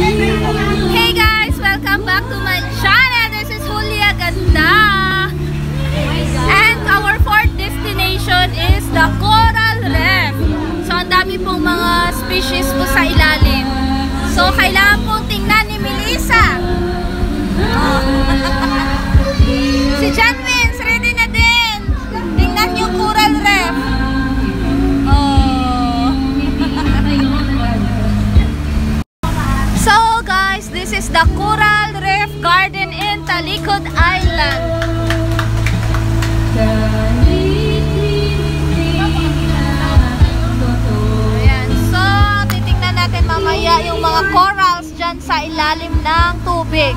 Hey guys! Welcome back to my channel! This is Julia Ganda! And our fourth destination is the Coral Reef. So, ang dami pong mga species po sa ilalim. So, kailangan pong tingnan ni Melissa. The Coral Reef Garden in Talikod Island. Ayan. So, titingnan natin mamaya yung mga corals dyan sa ilalim ng tubig.